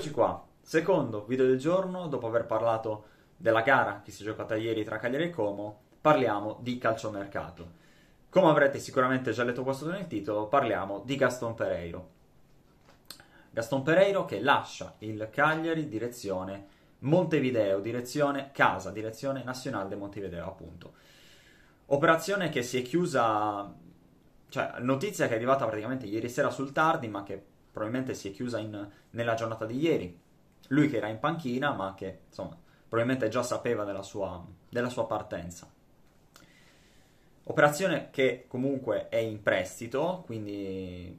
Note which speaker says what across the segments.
Speaker 1: Eccoci qua, secondo video del giorno, dopo aver parlato della gara che si è giocata ieri tra Cagliari e Como, parliamo di calciomercato. Come avrete sicuramente già letto questo nel titolo, parliamo di Gaston Pereiro. Gaston Pereiro che lascia il Cagliari direzione Montevideo, direzione casa, direzione nazionale di Montevideo, appunto. Operazione che si è chiusa, cioè notizia che è arrivata praticamente ieri sera sul tardi, ma che probabilmente si è chiusa in, nella giornata di ieri. Lui che era in panchina, ma che insomma probabilmente già sapeva della sua, della sua partenza. Operazione che comunque è in prestito, quindi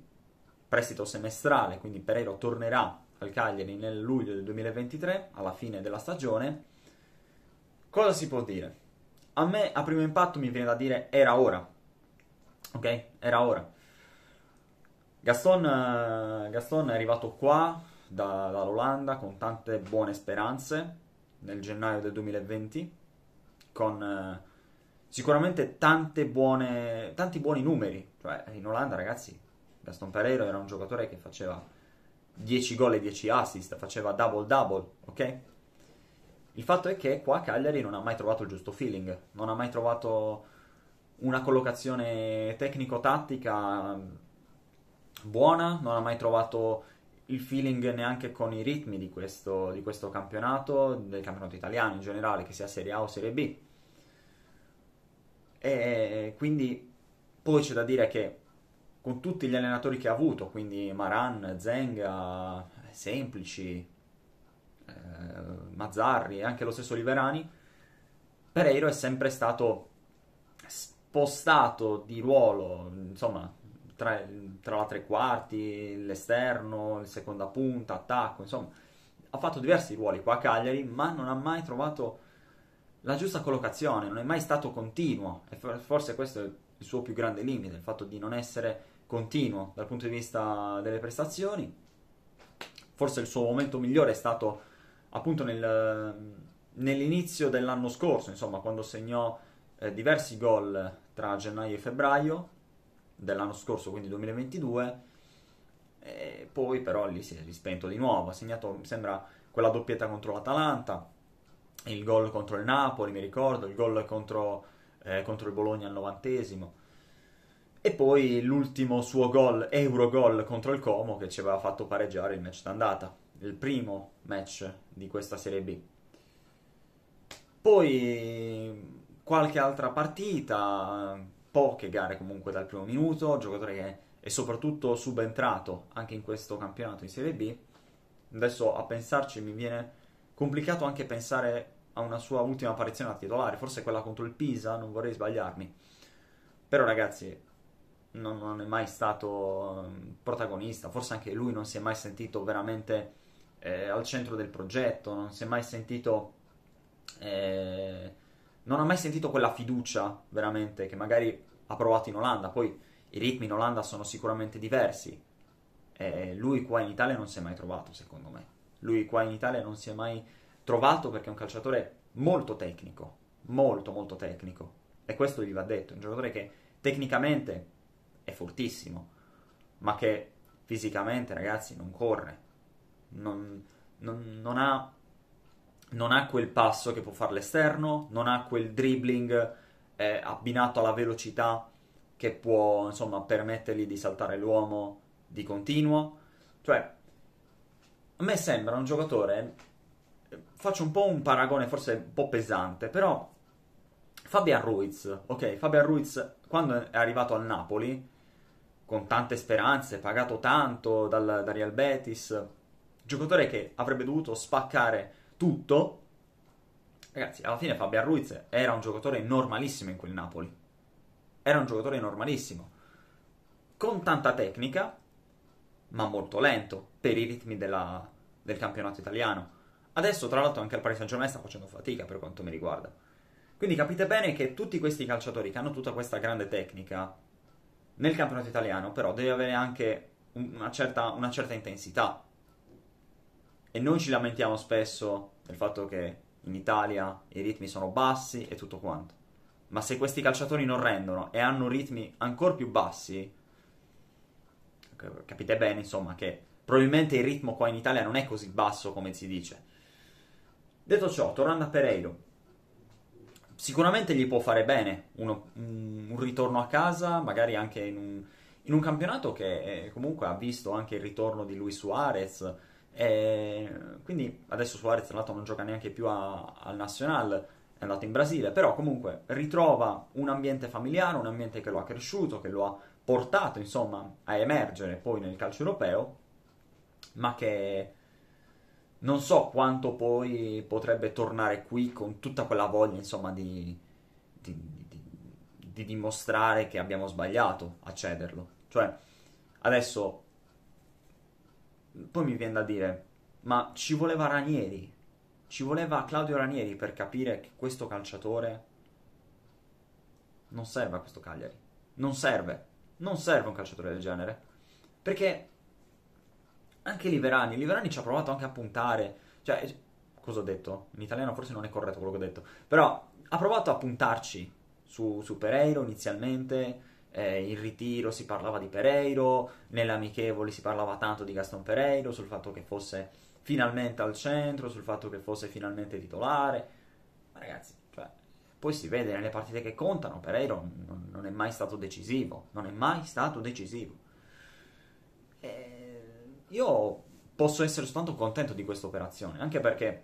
Speaker 1: prestito semestrale, quindi Pereiro tornerà al Cagliari nel luglio del 2023, alla fine della stagione. Cosa si può dire? A me a primo impatto mi viene da dire era ora. Ok? Era ora. Gaston, eh, Gaston è arrivato qua da, dall'Olanda con tante buone speranze nel gennaio del 2020, con eh, sicuramente buone, tanti buoni numeri. Cioè, in Olanda, ragazzi, Gaston Pereiro era un giocatore che faceva 10 gol e 10 assist, faceva double-double, ok? Il fatto è che qua Cagliari non ha mai trovato il giusto feeling, non ha mai trovato una collocazione tecnico-tattica buona, non ha mai trovato il feeling neanche con i ritmi di questo, di questo campionato, del campionato italiano in generale, che sia Serie A o Serie B. E quindi poi c'è da dire che con tutti gli allenatori che ha avuto, quindi Maran, Zenga, Semplici, eh, Mazzarri e anche lo stesso Liverani, Pereiro è sempre stato spostato di ruolo, insomma, tra, tra la tre quarti, l'esterno, il seconda punta, attacco, insomma, ha fatto diversi ruoli qua a Cagliari, ma non ha mai trovato la giusta collocazione, non è mai stato continuo e forse questo è il suo più grande limite, il fatto di non essere continuo dal punto di vista delle prestazioni. Forse il suo momento migliore è stato appunto nel, nell'inizio dell'anno scorso, insomma, quando segnò eh, diversi gol tra gennaio e febbraio dell'anno scorso, quindi 2022. E poi però lì si è rispento di nuovo. Ha segnato, mi sembra, quella doppietta contro l'Atalanta, il gol contro il Napoli, mi ricordo, il gol contro, eh, contro il Bologna al novantesimo. E poi l'ultimo suo gol, Eurogol contro il Como, che ci aveva fatto pareggiare il match d'andata, il primo match di questa Serie B. Poi qualche altra partita, poche gare comunque dal primo minuto, giocatore che è soprattutto subentrato anche in questo campionato in Serie B. Adesso a pensarci mi viene complicato anche pensare a una sua ultima apparizione da titolare, forse quella contro il Pisa, non vorrei sbagliarmi. Però ragazzi, non, non, è mai stato ehm, protagonista, forse anche lui non si è mai sentito veramente eh, al centro del progetto, non si è mai sentito... Eh, non ha mai sentito quella fiducia veramente che magari ha provato in Olanda, poi i ritmi in Olanda sono sicuramente diversi. Eh, lui qua in Italia non si è mai trovato, secondo me. Lui qua in Italia non si è mai trovato perché è un calciatore molto tecnico, molto molto tecnico. E questo gli va detto, un giocatore che tecnicamente è fortissimo, ma che fisicamente, ragazzi, non corre, non, non, non, ha, non ha, quel passo che può fare l'esterno, non ha quel dribbling eh, abbinato alla velocità che può, insomma, permettergli di saltare l'uomo di continuo. Cioè, a me sembra un giocatore, faccio un po' un paragone forse un po' pesante, però Fabian Ruiz, ok, Fabian Ruiz quando è arrivato al Napoli con tante speranze, pagato tanto dal, dal Real Betis, giocatore che avrebbe dovuto spaccare tutto. Ragazzi, alla fine Fabian Ruiz era un giocatore normalissimo in quel Napoli. Era un giocatore normalissimo. Con tanta tecnica, ma molto lento per i ritmi della, del campionato italiano. Adesso, tra l'altro, anche il Paris Saint-Germain sta facendo fatica per quanto mi riguarda. Quindi capite bene che tutti questi calciatori che hanno tutta questa grande tecnica nel campionato italiano però deve avere anche una certa, una certa intensità. E noi ci lamentiamo spesso del fatto che in Italia i ritmi sono bassi e tutto quanto. Ma se questi calciatori non rendono e hanno ritmi ancora più bassi, capite bene insomma che probabilmente il ritmo qua in Italia non è così basso come si dice. Detto ciò, tornando a Pereiro, sicuramente gli può fare bene uno, un ritorno a casa, magari anche in un, in un campionato che eh, comunque ha visto anche il ritorno di Luis Suarez. E quindi adesso Suarez tra l'altro non gioca neanche più a, al Nacional, è andato in Brasile, però comunque ritrova un ambiente familiare, un ambiente che lo ha cresciuto, che lo ha portato insomma a emergere poi nel calcio europeo, ma che non so quanto poi potrebbe tornare qui con tutta quella voglia insomma di, di, di, di dimostrare che abbiamo sbagliato a cederlo. Cioè, adesso poi mi viene da dire, ma ci voleva Ranieri, ci voleva Claudio Ranieri per capire che questo calciatore non serve a questo Cagliari. Non serve. Non serve un calciatore del genere. Perché anche Liverani, Liverani ci ha provato anche a puntare. Cioè, cosa ho detto? In italiano forse non è corretto quello che ho detto. Però ha provato a puntarci su, su Pereiro inizialmente eh, in ritiro si parlava di Pereiro, nelle amichevoli si parlava tanto di Gaston Pereiro, sul fatto che fosse finalmente al centro, sul fatto che fosse finalmente titolare. Ma ragazzi, cioè, poi si vede nelle partite che contano, Pereiro non, non è mai stato decisivo, non è mai stato decisivo. E io posso essere soltanto contento di questa operazione, anche perché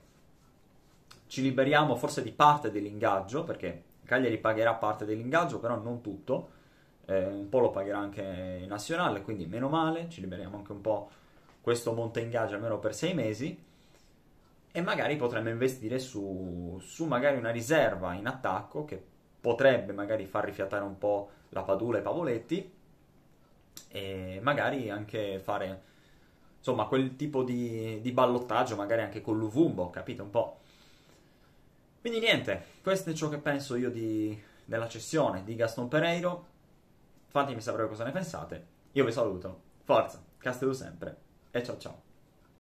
Speaker 1: ci liberiamo forse di parte dell'ingaggio, perché Cagliari pagherà parte dell'ingaggio, però non tutto eh, un po' lo pagherà anche in nazionale, quindi meno male, ci liberiamo anche un po' questo monte ingaggio almeno per sei mesi e magari potremmo investire su, su magari una riserva in attacco che potrebbe magari far rifiatare un po' la Padula e Pavoletti e magari anche fare insomma quel tipo di, di ballottaggio magari anche con l'Uvumbo, capite un po'? Quindi niente, questo è ciò che penso io di, della cessione di Gaston Pereiro Fatemi sapere cosa ne pensate. Io vi saluto. Forza, Castello sempre. E ciao ciao.